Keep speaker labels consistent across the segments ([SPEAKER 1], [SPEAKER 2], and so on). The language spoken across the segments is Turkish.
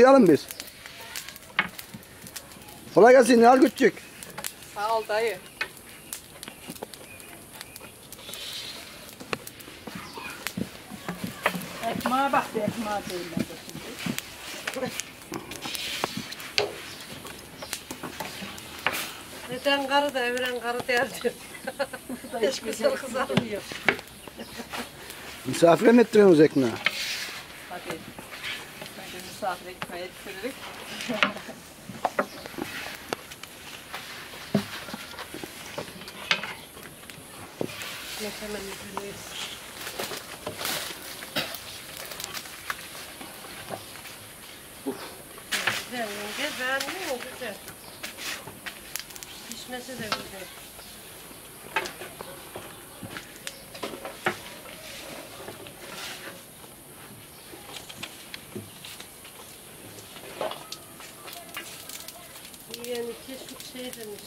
[SPEAKER 1] Yalım biz. Kolay gelsin Nihal Küçük.
[SPEAKER 2] Sağ ol dayı.
[SPEAKER 3] Ekmeğe bak da ekmeğe değiller de şimdi.
[SPEAKER 2] Neden karı da evren karı derdi. Hiç güzel kızarmıyor.
[SPEAKER 1] Misafire mi ettiriyorsunuz ekmeği?
[SPEAKER 2] Hadi. Önce misafir ekmeği ettiririk. Geç hemen üzülüyoruz. Güzel yenge beğendin mi? Güzel. Pişmesi de güzel. Yani keşke şey demiş.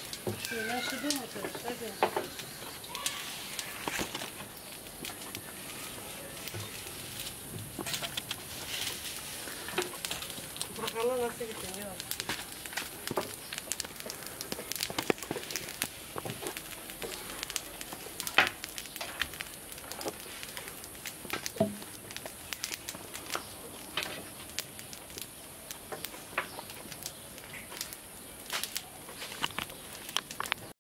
[SPEAKER 2] Şöyle şu mi demiş. Hadi. Bakalım nasıl gidiyor.